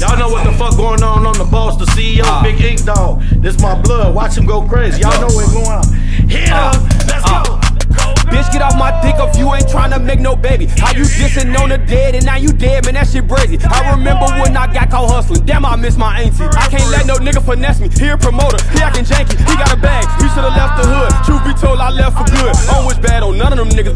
Y'all know what the fuck going on on the boss, the CEO, Uh. Big Ink Dog. This my blood. Watch him go crazy. Y'all know what's going on. Hit Uh. him. Let's Uh. go. Bitch, get off my dick if you ain't tryna make no baby. How you dissing on the dead and now you dead, man, that shit crazy. I remember when I got caught hustling. Damn, I miss my auntie. I can't let no nigga finesse me. He a promoter, he acting janky. He got a bag, he should've left the hood. Truth be told, I left for good. I don't wish bad on none of them niggas,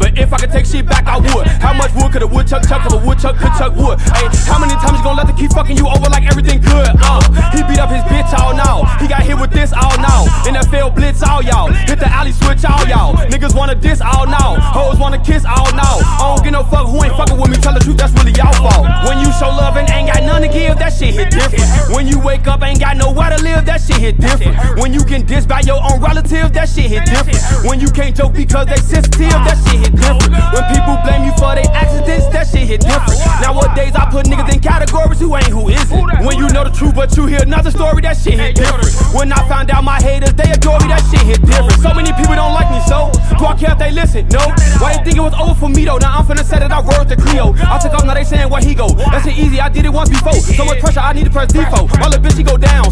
take shit back, I would. How much wood could a woodchuck chuck if a woodchuck could chuck wood? Hey, how many times you gonna let the keep fucking you over like everything good? Uh, he beat up his bitch all now. He got hit with this all now. NFL blitz all y'all. Hit the alley switch all y'all. Niggas wanna diss all now. Hoes wanna kiss all now. I don't give no fuck who ain't fucking with me. Tell the truth, that's really y'all fault. When you show love and ain't got none to give, that shit hit different. When you wake up, ain't got nowhere to live, that shit hit different. When you can diss by your own relatives, that shit hit different. When you can't joke because they sensitive, that shit hit different. When people blame you for their accidents, that shit hit different. Nowadays, I put niggas in categories who ain't who isn't. When you know the truth, but you hear another story, that shit hit different. When I found out my haters, they adore me, that shit hit different. So many people don't like me, so do I care if they listen? No. Why they think it was over for me though? Now I'm finna say that I word to Cleo. I took off, now they saying where he go. That's it easy, I did it once before. So much pressure, I need to press default. My little bitch, she go down,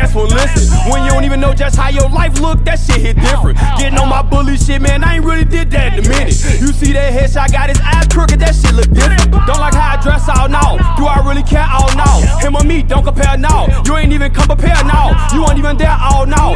ass will listen. When you don't even know just how your life look, that shit hit different. Getting on my bully shit, man, I ain't really did that in a minute. You see that headshot, got his ass crooked, that shit look different. Don't like how I dress all now. Do I really care all now? Him or me, don't compare now. You ain't even come prepared now. You ain't even there all now.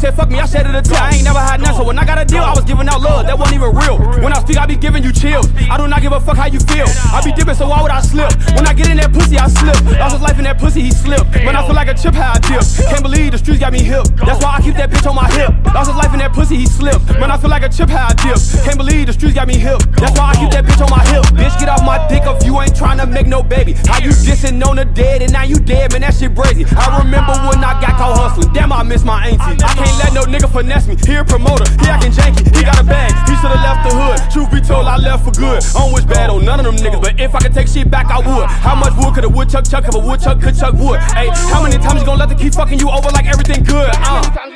Said, fuck me, I shed it a tear. I ain't never had none, so when I got a deal, I was giving out love. That wasn't even real. When I speak, I be giving you chills. I do not give a fuck how you feel. I be dipping, so why would I slip? When I get in that pussy, I slip. Lost his life in that pussy, he slipped. Man, I feel like a chip, how I dip. Can't believe the streets got me hip. That's why I keep that bitch on my hip. Lost his life in that pussy, he slipped. Man, I feel like a chip, how I dip. Can't believe the streets got me hip. That's why I keep that bitch on my hip. Bitch, get off my dick if you ain't trying to make no baby. How you dissing on the dead and now you dead, man, that shit crazy. I remember when I got caught hustling. Damn, I miss my auntie. I can't nigga finesse me. He a promoter, he acting janky. He got a bag, he should've left the hood. Truth be told, I left for good. I don't wish bad on none of them niggas, but if I could take shit back, I would. How much wood could a woodchuck chuck if a woodchuck could chuck wood? Hey, how many times you gonna let the keep fucking you over like everything good? Uh.